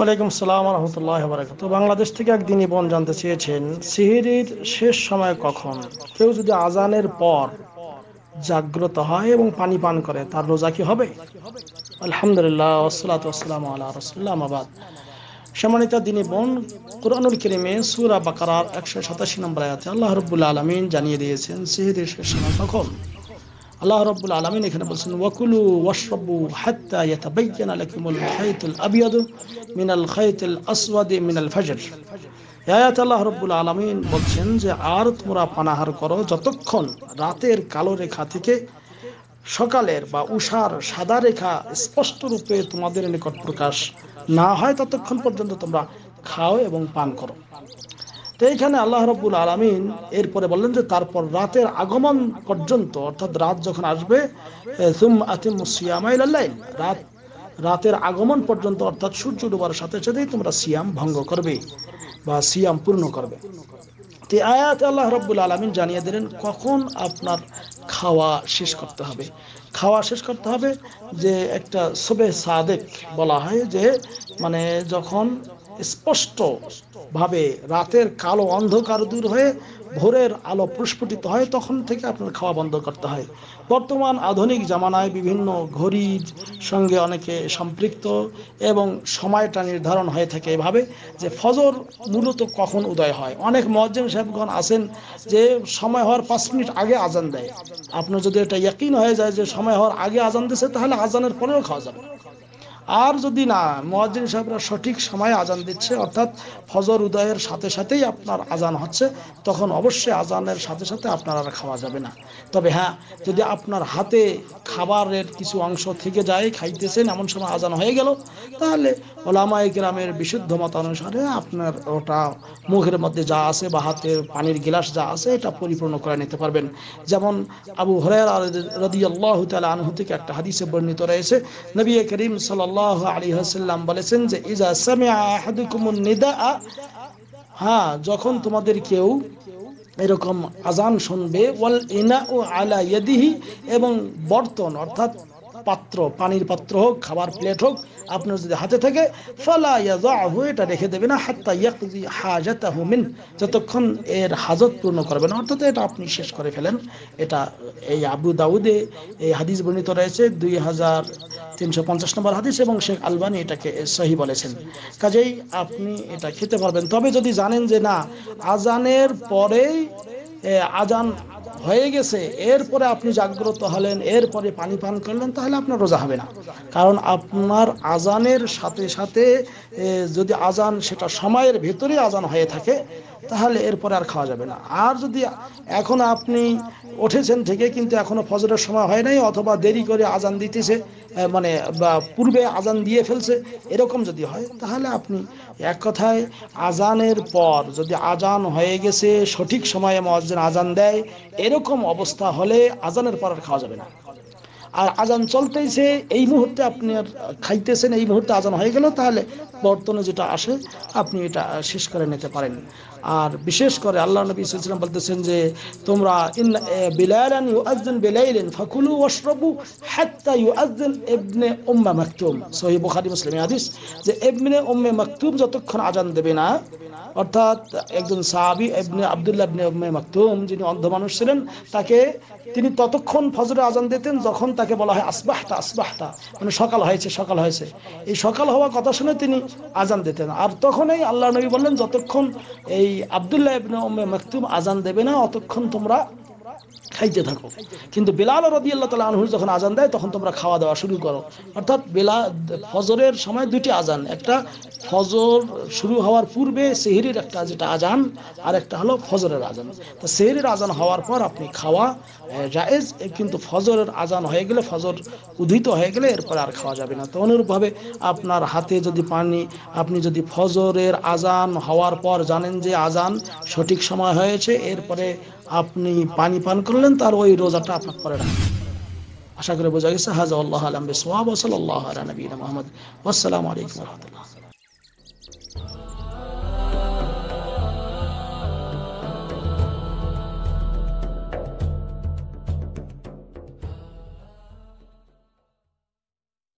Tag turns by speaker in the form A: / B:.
A: ওয়ালাইকুম সালাম রহমতুল্লাহ বারাকাত বাংলাদেশ থেকে একদিনই বোন জানতে চেয়েছেন, সিহিরির শেষ সময় কখন? কেউ যদি আজানের পর জাগ্রত হয় এবং পানি পান করে, তার রোজা কি হবে? আলহামদুলিল্লাহ ওসলাত ওসালাম আল্লাহ রসুল্লাহ আবাদ দিনী বোন, কোরআনুল করিমে সুরা বাকারার একশো সাতাশি নম্বর আয়াতে আল্লাহ রব্বুল আলমিন জানিয়ে দিয়েছেন, সিহিরির শেষ সময় কখন? আল্লাহ রব্বুল আলমিন এখানে বলছেন, ওয়াকুলু ওয়াশরবু হাত্তা ইয়াতাবাইয়ানা লাকুমুল খাইতুল আবিয়াদু মিনাল খাইতুল আসওয়াদি মিনাল ফজর। আয়াত আল্লাহ রব্বুল আলমিন বলছেন যে, আর তোমরা পানাহার করো যতক্ষণ রাতের কালো রেখা থেকে সকালের বা উষার সাদা রেখা স্পষ্ট রূপে তোমাদের নিকট প্রকাশ না হয়, ততক্ষণ পর্যন্ত তোমরা খাও এবং পান করো। তো এইখানে আল্লাহ রব্বুল আলমিন এরপরে বললেন যে, তারপর রাতের আগমন পর্যন্ত, অর্থাৎ রাত যখন আসবে রাত, রাতের আগমন পর্যন্ত, অর্থাৎ সূর্য ডুবার সাথে সাথেই তোমরা সিয়াম ভঙ্গ করবে বা সিয়াম পূর্ণ করবে। তো আয়াত আল্লাহ রব্বুল আলমিন জানিয়ে দিলেন, কখন আপনার খাওয়া শেষ করতে হবে। খাওয়া শেষ করতে হবে যে একটা সবে সাদেক বলা হয় যে মানে যখন স্পষ্ট ভাবে রাতের কালো অন্ধকার দূর হয়ে ভোরের আলো প্রস্ফুটিত হয়, তখন থেকে আপনার খাওয়া বন্ধ করতে হয়। বর্তমান আধুনিক জামানায় বিভিন্ন ঘড়ির সঙ্গে অনেকে সম্পৃক্ত এবং সময়টা নির্ধারণ হয়ে থাকে এভাবে যে ফজর মূলত কখন উদয় হয়। অনেক মজ্জেম সাহেবগণ আসেন যে সময় হওয়ার পাঁচ মিনিট আগে আজান দেয়। আপনার যদি এটা ইয়াকিন হয়ে যায় যে সময় হওয়ার আগে আজান দিছে তাহলে আজানের পরেও খাওয়া যাবে। আর যদি না, মোয়াজ্জিন সাহেবরা সঠিক সময়ে আজান দিচ্ছে, অর্থাৎ ফজর উদয়ের সাথে সাথেই আপনার আজান হচ্ছে, তখন অবশ্যই আজানের সাথে সাথে আপনার আর খাওয়া যাবে না। তবে হ্যাঁ যদি আপনার হাতে খাবারের কিছু অংশ থেকে যায়, খাইতেছেন, এমন সময় আজান হয়ে গেল, তাহলে ওলামাই গ্রামের বিশুদ্ধ মত অনুসারে আপনার ওটা মুখের মধ্যে যা আছে বা হাতের পানির গিলাস যা আছে, এটা পরিপূর্ণ করে নিতে পারবেন। যেমন আবু হরের রদি আল্লাহ তালা আনহু থেকে একটা হাদিসে বর্ণিত রয়েছে, নবী করিম সাল্লাহ আলী হাসাল্লাম বলেছেন যে ইজা সামিয়া আহাদুকুমুন নিদা হ্যাঁ যখন তোমাদের কেউ এরকম আজান শুনবে, ওয়াল ও আলা ইয়াদিহি, এবং বর্তন, অর্থাৎ পাত্র, পানির পাত্র হোক, খাবার প্লেট হোক, আপনার যদি হাতে থাকে, ফালা ইয়াযাহু এটা রেখে দেবে না, হাত্তা ইয়াকদি হাজাতাহু মিন, যতক্ষণ এর হাজত পূর্ণ করবে না। অর্থাৎ এটা আপনি শেষ করে ফেলেন। এটা এই আবু দাউদে এই হাদিস বর্ণিত রয়েছে, দুই হাজার তিনশো পঞ্চাশ নম্বর হাদিস, এবং শেখ আলবানি এটাকে সহি বলেছেন। কাজেই আপনি এটা খেতে পারবেন। তবে যদি জানেন যে না, আজানের পরেই আজান হয়ে গেছে, এরপরে আপনি জাগ্রত হলেন, এরপরে পানি পান করলেন, তাহলে আপনার রোজা হবে না। কারণ আপনার আজানের সাথে সাথে যদি আজান সেটা সময়ের ভেতরে আজান হয়ে থাকে, তাহলে এরপরে আর খাওয়া যাবে না। আর যদি এখন আপনি উঠেছেন থেকে, কিন্তু এখনও ফজরের সময় হয় নাই, অথবা দেরি করে আজান দিতেছে মানে বা পূর্বে আজান দিয়ে ফেলছে, এরকম যদি হয়, তাহলে আপনি এক কথায় আজানের পর যদি আজান হয়ে গেছে, সঠিক সময়ে মসজিদ আজান দেয়, এরকম অবস্থা হলে আজানের পর আর খাওয়া যাবে না। আর আজান চলতেছে এই মুহূর্তে আপনি খাইতেছেন, এই মুহূর্তে আজান হয়ে গেল, তাহলে বর্তনে যেটা আসে, আপনি এটা শেষ করে নিতে পারেন। আর বিশেষ করে আল্লাহ নবী ইসলাম বলতেছেন যে, তোমরা বিলালান ইউআযযিন বিলাইলিন ফাকুলু ওয়াশরাবু হাত্তা ইউআযযিন ইবনে উম্মে মাকতুম। সহিহ বুখারী, মুসলিম হাদিস যে, ইবনে উম্মে মাকতুম যতক্ষণ আজান দেবে না, অর্থাৎ একজন সাহাবী ইবনে আব্দুল্লাহ ইবনে উম্মে মাকতুম যিনি অন্ধ মানুষ ছিলেন, তাকে তিনি ততক্ষণ ফজরে আজান দিতেন যখন তাকে বলা হয় আসবাহতা আসবাহতা। মানে সকাল হয়েছে সকাল হয়েছে। এই সকাল হওয়া কথা শুনে তিনি আজান দিতেন আর তখনই আল্লাহ নবী বললেন, যতক্ষণ এই আবদুল্লাহ ইবনে উম্মে আজান দেবে না, অতক্ষণ তোমরা খাইতে থাকো। কিন্তু বেলাল রদি আল্লাহ তালা আনহুর যখন আজান দেয়, তখন তোমরা খাওয়া দাওয়া শুরু করো। অর্থাৎ বেলা, ফজরের সময় দুটি আজান একটা ফজর শুরু হওয়ার পূর্বে সেহরির একটা যেটা আজান আর একটা হলো ফজরের আজান তো সেহরির আজান হওয়ার পর আপনি খাওয়া জায়েজ কিন্তু ফজরের আজান হয়ে গেলে, ফজর উদিত হয়ে গেলে এরপর আর খাওয়া যাবে না। তো অনুরূপভাবে আপনার হাতে যদি পানি, আপনি যদি ফজরের আজান হওয়ার পর জানেন যে আজান সঠিক সময় হয়েছে, এরপরে আপনি পানি পান করলেন, তার ওই রোজাটা আপনার পরে রাখবেন আশা করে বোঝা গেছে হাজা আল্লাহ আলম বিসওয়াব ওসল আল্লাহ আলা নবীনা মোহাম্মদ। আসসালামু আলাইকুম রহমতুল্লাহ।